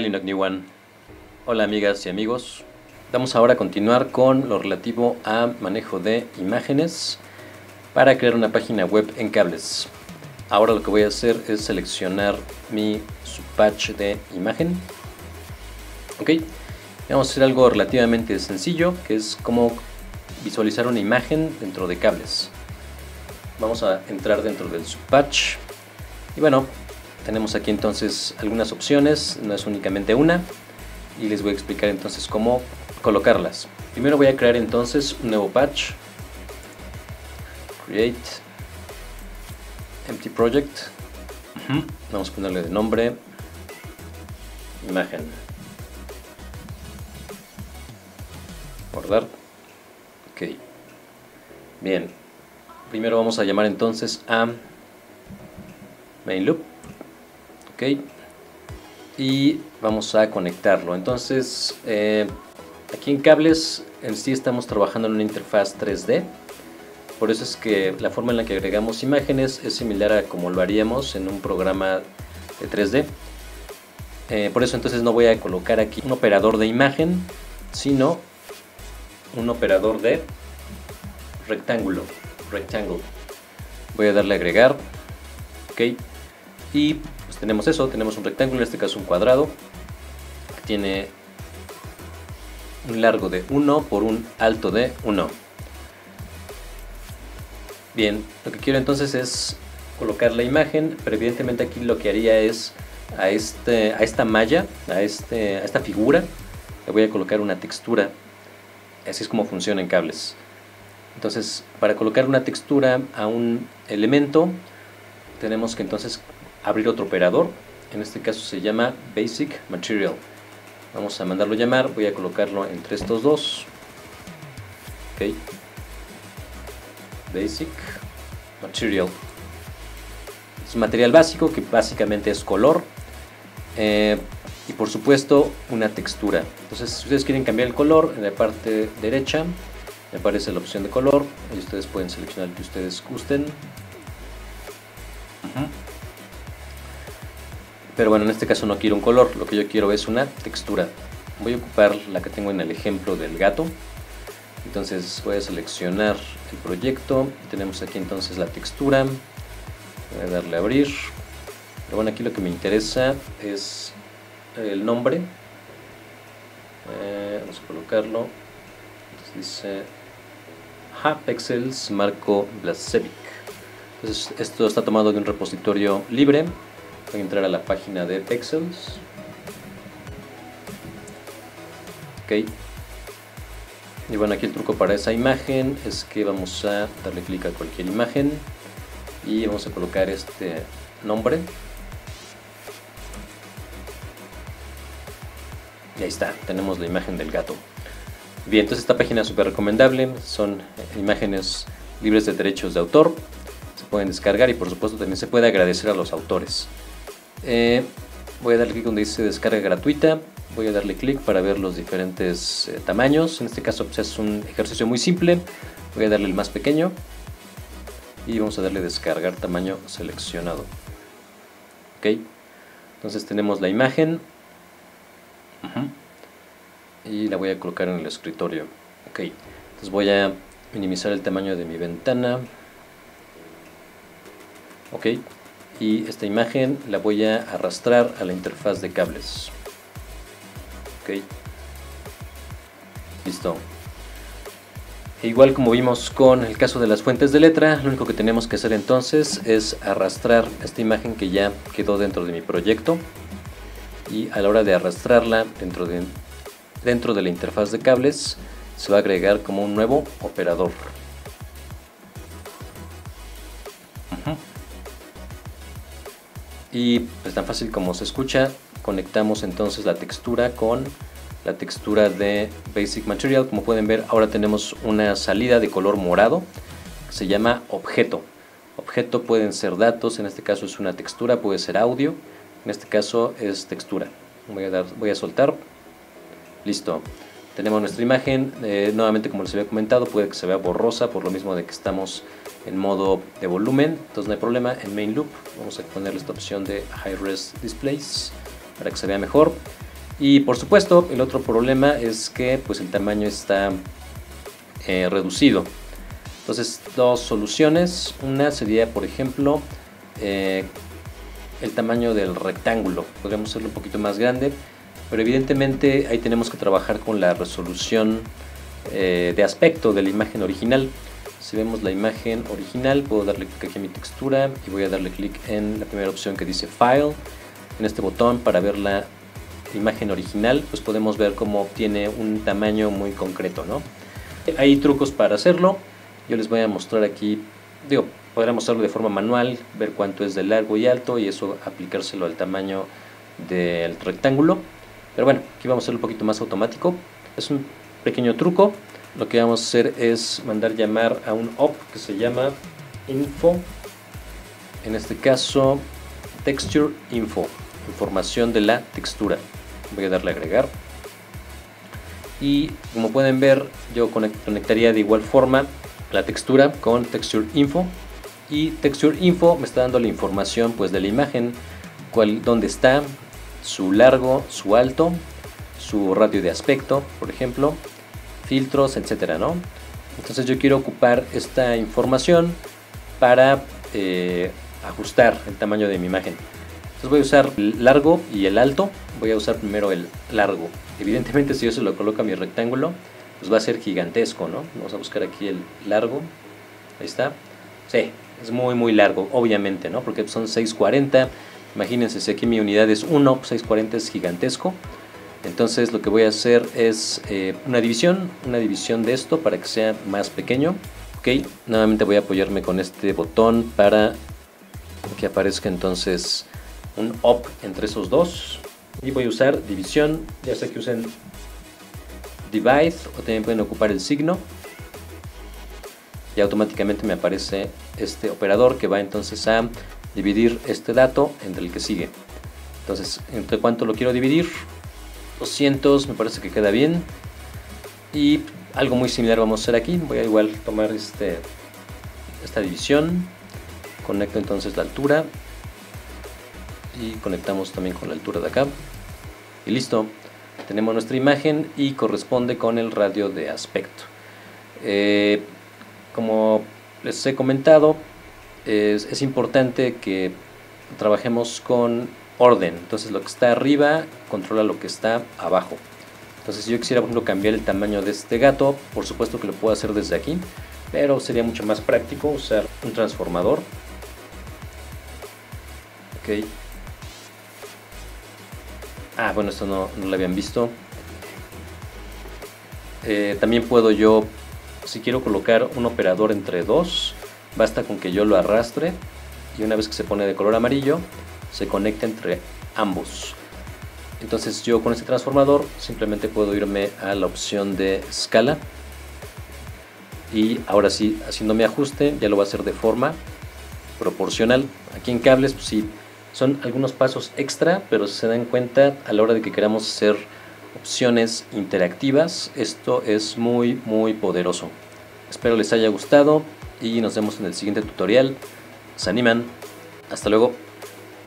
New One. Hola amigas y amigos. Vamos ahora a continuar con lo relativo a manejo de imágenes para crear una página web en cables. Ahora lo que voy a hacer es seleccionar mi subpatch de imagen. Ok, vamos a hacer algo relativamente sencillo que es como visualizar una imagen dentro de cables. Vamos a entrar dentro del subpatch y bueno, tenemos aquí entonces algunas opciones, no es únicamente una y les voy a explicar entonces cómo colocarlas. Primero voy a crear entonces un nuevo patch. Create Empty Project. Vamos a ponerle de nombre imagen. Guardar. Ok. Bien. Primero vamos a llamar entonces a main loop. Y vamos a conectarlo. Entonces, eh, Aquí en cables en sí estamos trabajando en una interfaz 3D. Por eso es que la forma en la que agregamos imágenes es similar a como lo haríamos en un programa de 3D. Eh, por eso entonces no voy a colocar aquí un operador de imagen, sino un operador de rectángulo. Rectangle. Voy a darle a agregar. Ok. Y tenemos eso, tenemos un rectángulo, en este caso un cuadrado, que tiene un largo de 1 por un alto de 1. Bien, lo que quiero entonces es colocar la imagen, pero evidentemente aquí lo que haría es a, este, a esta malla, a, este, a esta figura, le voy a colocar una textura. Así es como funciona en cables. Entonces, para colocar una textura a un elemento, tenemos que entonces abrir otro operador. En este caso se llama Basic Material. Vamos a mandarlo llamar, voy a colocarlo entre estos dos. Ok. Basic Material. Es un material básico que básicamente es color. Eh, y por supuesto una textura. Entonces si ustedes quieren cambiar el color, en la parte derecha me aparece la opción de color. Y ustedes pueden seleccionar el que ustedes gusten. Pero bueno, en este caso no quiero un color, lo que yo quiero es una textura. Voy a ocupar la que tengo en el ejemplo del gato. Entonces voy a seleccionar el proyecto. Tenemos aquí entonces la textura. Voy a darle a abrir. Pero bueno, aquí lo que me interesa es el nombre. Eh, vamos a colocarlo. Dice Hapexels Marco Blasevic. Entonces esto está tomado de un repositorio libre Voy a entrar a la página de Pexels. Ok. Y bueno, aquí el truco para esa imagen es que vamos a darle clic a cualquier imagen y vamos a colocar este nombre. Y ahí está, tenemos la imagen del gato. Bien, entonces esta página es súper recomendable, son imágenes libres de derechos de autor, se pueden descargar y por supuesto también se puede agradecer a los autores. Eh, voy a darle clic donde dice descarga gratuita. Voy a darle clic para ver los diferentes eh, tamaños. En este caso pues, es un ejercicio muy simple. Voy a darle el más pequeño. Y vamos a darle descargar tamaño seleccionado. Ok. Entonces tenemos la imagen. Y la voy a colocar en el escritorio. Ok. Entonces voy a minimizar el tamaño de mi ventana. Ok y esta imagen la voy a arrastrar a la interfaz de cables. Ok. Listo. E igual como vimos con el caso de las fuentes de letra lo único que tenemos que hacer entonces es arrastrar esta imagen que ya quedó dentro de mi proyecto. Y a la hora de arrastrarla dentro de, dentro de la interfaz de cables se va a agregar como un nuevo operador y pues tan fácil como se escucha conectamos entonces la textura con la textura de Basic Material. Como pueden ver ahora tenemos una salida de color morado que se llama objeto. Objeto pueden ser datos en este caso es una textura puede ser audio en este caso es textura. Voy a, dar, voy a soltar. Listo tenemos nuestra imagen eh, nuevamente como les había comentado puede que se vea borrosa por lo mismo de que estamos en modo de volumen, entonces no hay problema. En main loop vamos a ponerle esta opción de high res displays para que se vea mejor. Y por supuesto, el otro problema es que pues, el tamaño está eh, reducido. Entonces, dos soluciones. Una sería, por ejemplo, eh, el tamaño del rectángulo. Podríamos hacerlo un poquito más grande, pero evidentemente ahí tenemos que trabajar con la resolución eh, de aspecto de la imagen original. Si vemos la imagen original, puedo darle clic aquí a mi textura y voy a darle clic en la primera opción que dice File. En este botón para ver la imagen original, pues podemos ver cómo tiene un tamaño muy concreto, ¿no? Hay trucos para hacerlo. Yo les voy a mostrar aquí, digo, podríamos hacerlo de forma manual, ver cuánto es de largo y alto y eso aplicárselo al tamaño del rectángulo. Pero bueno, aquí vamos a hacerlo un poquito más automático. Es un pequeño truco. Lo que vamos a hacer es mandar llamar a un op que se llama info. En este caso, texture info, información de la textura. Voy a darle a agregar. Y como pueden ver, yo conectaría de igual forma la textura con texture info y texture info me está dando la información pues de la imagen cuál dónde está su largo su alto su radio de aspecto por ejemplo filtros etcétera no entonces yo quiero ocupar esta información para eh, ajustar el tamaño de mi imagen. Entonces voy a usar el largo y el alto. Voy a usar primero el largo. Evidentemente si yo se lo coloco a mi rectángulo pues va a ser gigantesco no vamos a buscar aquí el largo. Ahí está. Sí es muy muy largo, obviamente, ¿no? Porque son 640, imagínense, si aquí mi unidad es 1, 640 es gigantesco. Entonces lo que voy a hacer es eh, una división, una división de esto para que sea más pequeño. Ok, nuevamente voy a apoyarme con este botón para que aparezca entonces un op entre esos dos. Y voy a usar división, ya sea que usen divide o también pueden ocupar el signo y automáticamente me aparece este operador que va entonces a dividir este dato entre el que sigue. Entonces, ¿entre cuánto lo quiero dividir? 200, me parece que queda bien. Y algo muy similar vamos a hacer aquí. Voy a igual tomar este, esta división. Conecto entonces la altura. Y conectamos también con la altura de acá. Y listo. Tenemos nuestra imagen y corresponde con el radio de aspecto. Eh, como les he comentado, es, importante que trabajemos con orden. Entonces lo que está arriba controla lo que está abajo. Entonces si yo quisiera por ejemplo cambiar el tamaño de este gato, por supuesto que lo puedo hacer desde aquí, pero sería mucho más práctico usar un transformador. Ok. Ah, bueno, esto no, lo habían visto. Eh, también puedo yo si quiero colocar un operador entre dos, basta con que yo lo arrastre y una vez que se pone de color amarillo, se conecta entre ambos. Entonces yo con este transformador simplemente puedo irme a la opción de escala y ahora sí, haciendo mi ajuste, ya lo va a hacer de forma proporcional. Aquí en cables, pues sí, son algunos pasos extra, pero si se dan cuenta a la hora de que queramos hacer opciones interactivas. Esto es muy muy poderoso. Espero les haya gustado y nos vemos en el siguiente tutorial. Se animan. Hasta luego.